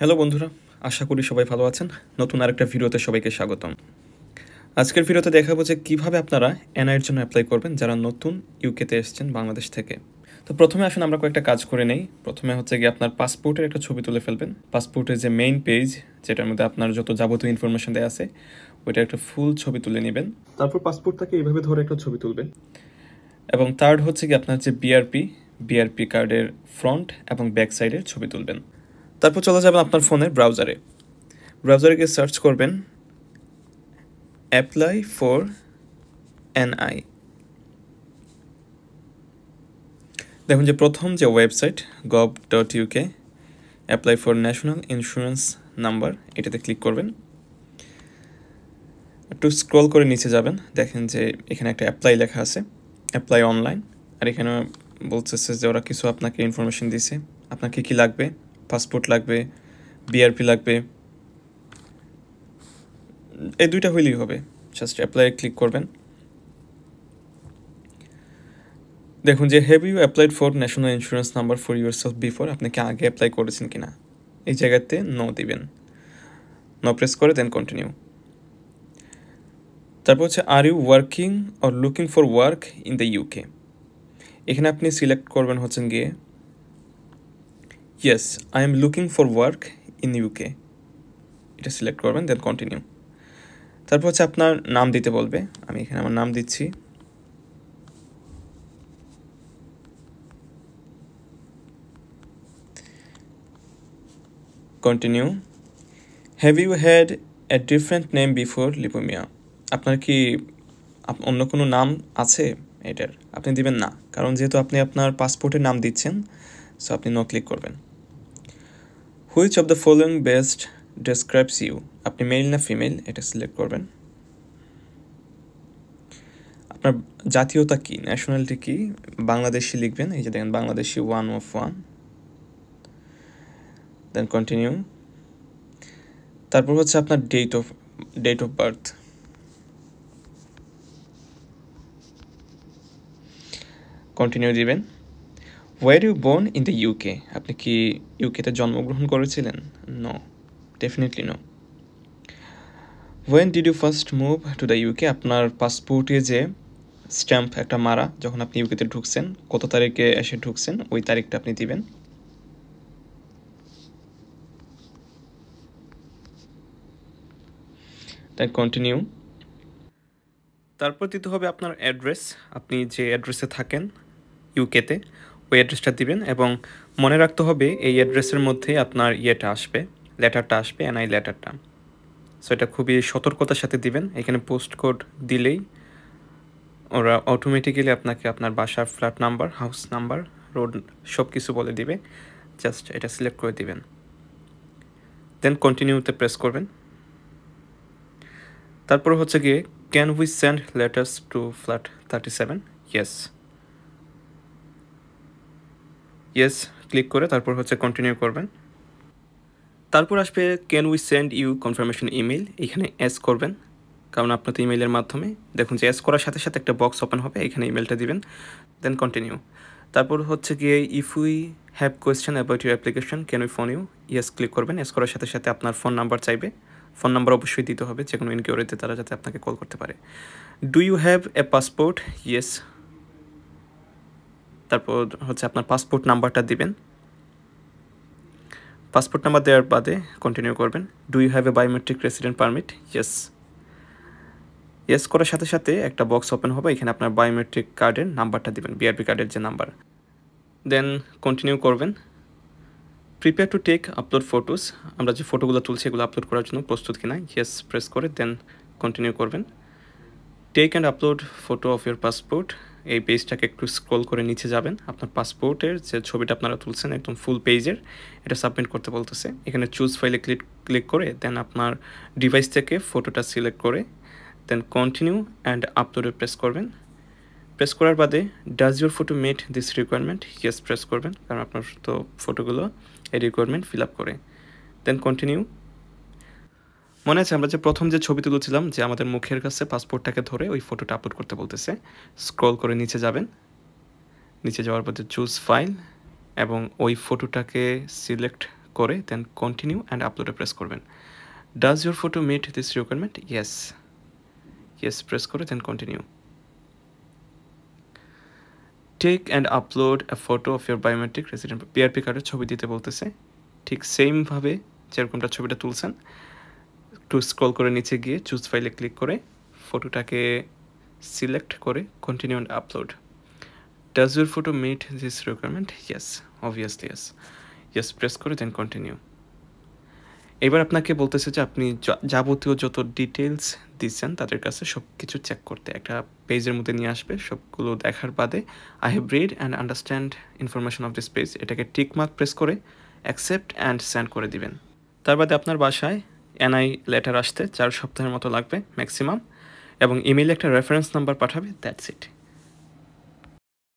Hello বন্ধুরা। আশা করি সবাই ভালো আছেন। নতুন আরেকটা ভিডিওতে সবাইকে স্বাগতম। আজকের ভিডিওতে দেখাবো যে কীভাবে আপনারা এনআইয়ের জন্য অ্যাপ্লাই করবেন যারা নতুন ইউকেতে এসেছেন বাংলাদেশ থেকে। তো প্রথমে আসুন আমরা কয়েকটা কাজ করে নেই। প্রথমে হচ্ছে গিয়ে আপনার পাসপোর্টের একটা ছবি তুলে ফেলবেন। পাসপোর্টের যে মেইন পেজ যেটার মধ্যে আপনার যত যাবতীয় ইনফরমেশন দেওয়া আছে ওইটা একটা ফুল ছবি তুলে নেবেন। তারপর পাসপোর্টটাকে এইভাবে ধরে একটা ছবি তুলবেন। এবং থার্ড হচ্ছে কি আপনার যে বিআরপি বিআরপি কার্ডের ফ্রন্ট এবং ব্যাক সাইডের ছবি তুলবেন। তারপর চলে যাবেন আপনার ফোনের ব্রাউজারে। ব্রাউজারে গিয়ে সার্চ করবেন অ্যাপ্লাই ফর এনআই দেখুন যে প্রথম যে website gov dot UK apply for national insurance number এটাতে ক্লিক করবেন। একটু স্ক্রল করে নিচে যাবেন, দেখেন যে এখানে একটা অ্যাপ্লাই লেখা আছে অ্যাপ্লাই অনলাইন আর এখানে বলতেছে যে ওরা কিছু আপনাকে ইনফরমেশন দিছে আপনার কী কী লাগবে পাসপোর্ট লাগবে বিআরপি লাগবে। এই দুইটা হইলেই হবে। জাস্ট অ্যাপ্লাই ক্লিক করবেন। দেখুন যে have you applied for national insurance number for yourself before আপনি কি আগে অ্যাপ্লাই করেছেন কিনা? এই জায়গাতে নো দিবেন। নো প্রেস করে দেন কন্টিনিউ তারপর হচ্ছে are you working or looking for work in the UK এখানে আপনি সিলেক্ট করবেন হচ্ছেন গিয়ে yes I am looking for work in UK এটা সিলেক্ট করবেন দেন কন্টিনিউ তারপর হচ্ছে আপনার নাম দিতে বলবে। আমি এখানে আমার নাম দিচ্ছি। Continue have you had a different name before লিপোমিয়া আপনার কি অন্য কোনো নাম আছে এটার? আপনি দিবেন না, কারণ যেহেতু আপনি আপনার পাসপোর্টের নাম দিচ্ছেন সো আপনি নো ক্লিক করবেন। Which of the following best describes you আপনি মেল না ফিমেল এটা সিলেক্ট করবেন। আপনার জাতীয়তা কী? ন্যাশনালিটি কি? বাংলাদেশি লিখবেন। এই যে দেখেন, Bangladeshi one of one then continue তারপর হচ্ছে আপনার date of date of birth continue দিবেন। Were you born in the UK আপনি কি ইউকেতে জন্মগ্রহণ করেছিলেন? No definitely no when did you first move to the UK আপনার পাসপোর্টে যে স্ট্যাম্প একটা মারা, যখন আপনি ইউকেতে ঢুকছেন, কত তারিখে এসে ঢুকছেন, ওই তারিখটা আপনি দিবেন? দেন কন্টিনিউ তারপর দিতে হবে আপনার অ্যাড্রেস আপনি যে অ্যাড্রেসে থাকেন ইউকেতে ওই অ্যাড্রেসটা দিবেন এবং মনে রাখতে হবে এই অ্যাড্রেসের মধ্যে আপনার ইয়েটা আসবে লেটারটা আসবে এনআই লেটারটা সো এটা খুবই সতর্কতার সাথে দিবেন। এখানে পোস্ট কোড দিলেই ওরা অটোমেটিক্যালি আপনাকে আপনার বাসার flat number house number road সব কিছু বলে দিবে। জাস্ট এটা সিলেক্ট করে দিবেন। দেন কন্টিনিউতে প্রেস করবেন। তারপর হচ্ছে গিয়ে can we send letters to flat thirty seven yes yes click করে তারপর হচ্ছে কন্টিনিউ করবেন। তারপর আসবে can we send you confirmation email এখানে এস করবেন, কারণ আপনার তো ইমেলের মাধ্যমে। দেখুন যে এস করার সাথে সাথে একটা বক্স ওপেন হবে, এখানে ইমেলটা দিবেন দেন কন্টিনিউ তারপর হচ্ছে গিয়ে if we have question about your application can we phone you yes click করবেন এস করার সাথে সাথে আপনার ফোন নাম্বার চাইবে। ফোন নাম্বার অবশ্যই দিতে হবে যে কোনো ইনকিউরিতে তারা যাতে আপনাকে কল করতে পারে। Do you have a passport yes তারপর হচ্ছে আপনার পাসপোর্ট নাম্বারটা দিবেন। পাসপোর্ট নাম্বার দেওয়ার বাদে কন্টিনিউ করবেন। Do you have a biometric resident permit yes yes করার সাথে সাথে একটা বক্স ওপেন হবে। এখানে আপনার বায়োমেট্রিক কার্ডের নাম্বারটা দিবেন বিআরপি কার্ডের যে নাম্বার দেন কন্টিনিউ করবেন। Prepare to take upload photos আমরা যে ফটোগুলো তুলছি এগুলো আপলোড করার জন্য প্রস্তুত কিনা? ইয়েস প্রেস করে দেন কন্টিনিউ করবেন। Take and upload photo of your passport এই পেজটাকে একটু স্ক্রল করে নিচে যাবেন। আপনার পাসপোর্টের যে ছবিটা আপনারা তুলছেন, একদম ফুল পেজের এটা সাবমিট করতে বলতেছে। এখানে চুজ ফাইলে ক্লিক ক্লিক করে দেন আপনার ডিভাইস থেকে ফটোটা সিলেক্ট করে দেন কন্টিনিউ অ্যান্ড আপলোডে প্রেস করবেন। প্রেস করার বাদে does your photo meet this requirement yes press করবেন, কারণ আপনার তো ফটোগুলো এই রিকোয়ারমেন্ট ফিল আপ করে। দেন কন্টিনিউ মনে আছে, আমরা যে প্রথম যে ছবি তুলেছিলাম যে আমাদের মুখের কাছে পাসপোর্টটাকে ধরে ওই ফটোটা আপলোড করতে বলতেছে স্ক্রল করে নিচে যাবেন। নিচে যাওয়ার পর চুজ ফাইল এবং ওই ফটোটাকে সিলেক্ট করে দেন কন্টিনিউ অ্যান্ড আপলোডে প্রেস করবেন। Does your photo meet this requirement yes yes press করে দেন continue take and upload a photo of your biometric resident BRP কার্ডের ছবি দিতে বলতেছে। ঠিক সেমভাবে যেরকমটা ছবিটা তুলছেন একটু স্ক্রল করে নিচে গিয়ে চুজ ফাইলে ক্লিক করে ফটোটাকে সিলেক্ট করে continue and upload does your photo meet this requirement yes obviously yes yes press করে দেন কন্টিনিউ এবার আপনাকে বলতেছে যে আপনি যাবতীয় যত ডিটেলস দিচ্ছেন তাদের কাছে সব কিছু চেক করতে। একটা পেজের মধ্যে নিয়ে আসবে, সবগুলো দেখার বাদে I have read and understand information of this page এটাকে টিক মার্ক প্রেস করে অ্যাকসেপ্ট অ্যান্ড সেন্ড করে দিবেন। তার বাদে আপনার বাসায় এনআই লেটার আসতে চার সপ্তাহের মতো লাগবে ম্যাক্সিমাম এবং ইমেলে একটা রেফারেন্স নাম্বার পাঠাবে দ্যাটস ইট